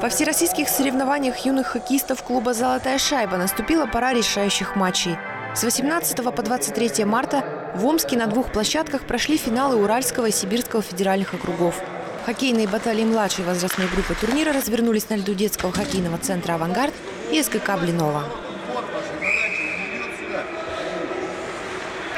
Во всероссийских соревнованиях юных хоккеистов клуба «Золотая шайба» наступила пора решающих матчей. С 18 по 23 марта в Омске на двух площадках прошли финалы Уральского и Сибирского федеральных округов. Хоккейные баталии младшей возрастной группы турнира развернулись на льду детского хоккейного центра «Авангард» и СКК «Блинова».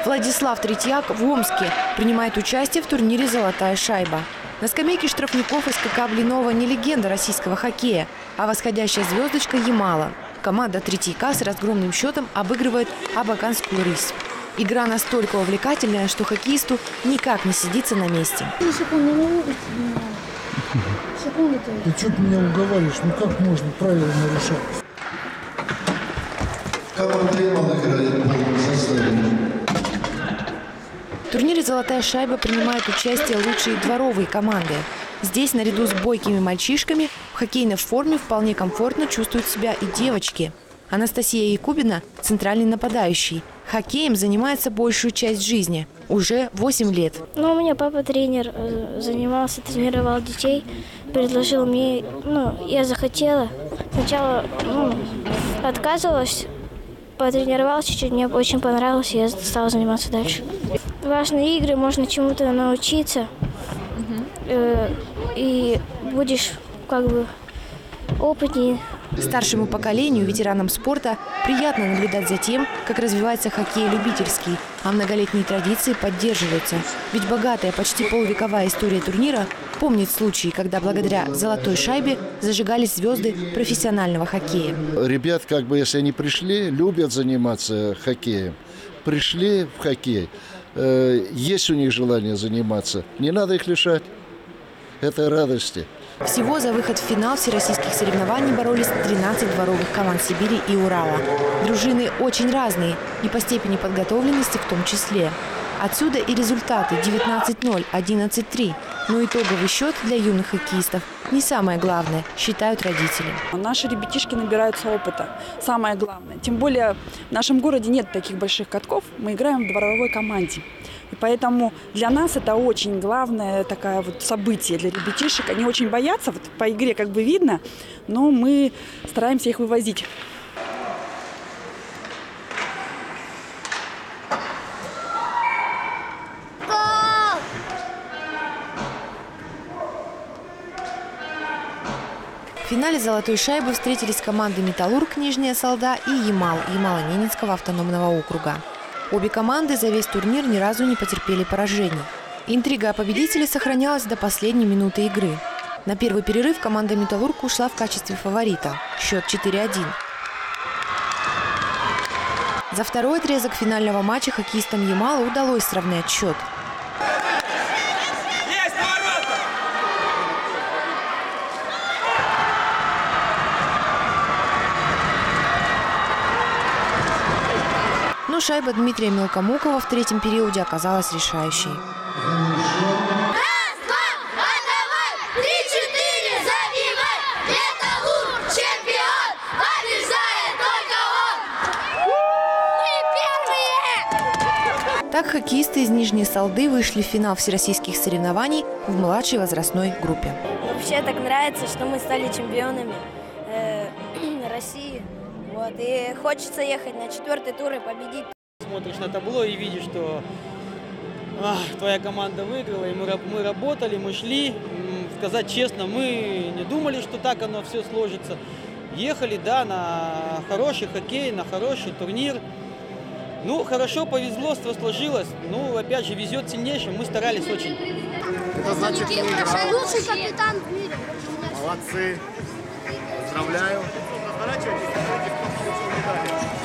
Владислав Третьяк в Омске принимает участие в турнире «Золотая шайба». На скамейке штрафников СКК Блинова не легенда российского хоккея, а восходящая звездочка Ямала. Команда Третьяка с разгромным счетом обыгрывает Абаканскую рысь. Игра настолько увлекательная, что хоккеисту никак не сидится на месте. Ты что ты меня уговариваешь? Ну как можно правила нарушать? Команда Ямал играет Турнире «Золотая шайба» принимают участие лучшие дворовые команды. Здесь, наряду с бойкими мальчишками, в хоккейной форме вполне комфортно чувствуют себя и девочки. Анастасия Якубина – центральный нападающий. Хоккеем занимается большую часть жизни. Уже 8 лет. Ну, у меня папа тренер, э, занимался, тренировал детей, предложил мне, ну, я захотела. Сначала ну, отказывалась, потренировалась чуть-чуть, мне очень понравилось, я стала заниматься дальше. Важные игры, можно чему-то научиться, э, и будешь как бы опытнее. Старшему поколению, ветеранам спорта, приятно наблюдать за тем, как развивается хоккей любительский, а многолетние традиции поддерживаются. Ведь богатая, почти полувековая история турнира помнит случаи, когда благодаря «золотой шайбе» зажигались звезды профессионального хоккея. Ребят, как бы, если они пришли, любят заниматься хоккеем, пришли в хоккей, э, есть у них желание заниматься, не надо их лишать этой радости. Всего за выход в финал всероссийских соревнований боролись 13 дворовых команд Сибири и Урала. Дружины очень разные и по степени подготовленности в том числе. Отсюда и результаты 19-0, 11-3. Но итоговый счет для юных хоккеистов не самое главное, считают родители. Наши ребятишки набираются опыта. Самое главное. Тем более в нашем городе нет таких больших катков. Мы играем в дворовой команде. И поэтому для нас это очень главное такое вот событие для ребятишек. Они очень боятся, вот по игре как бы видно, но мы стараемся их вывозить. В финале «Золотой шайбы» встретились команды «Металлург» Нижняя Салда и «Ямал» Ямало-Ненецкого автономного округа. Обе команды за весь турнир ни разу не потерпели поражений. Интрига о победителе сохранялась до последней минуты игры. На первый перерыв команда «Металлург» ушла в качестве фаворита. Счет 4-1. За второй отрезок финального матча хоккеистам Ямала удалось сравнять счет. Шайба Дмитрия Мелкомукова в третьем периоде оказалась решающей. Так хоккеисты из Нижней Салды вышли в финал всероссийских соревнований в младшей возрастной группе. Вообще так нравится, что мы стали чемпионами э, России. Вот, и хочется ехать на четвертый тур и победить. Смотришь на табло и видишь, что ах, твоя команда выиграла, и мы, мы работали, мы шли. Сказать честно, мы не думали, что так оно все сложится. Ехали, да, на хороший хоккей, на хороший турнир. Ну, хорошо повезло, все сложилось. Ну, опять же, везет сильнейшим. Мы старались очень. Это значит, вы играли. Лучший капитан в мире. Молодцы. Поздравляю. Разворачивайтесь, Thank you.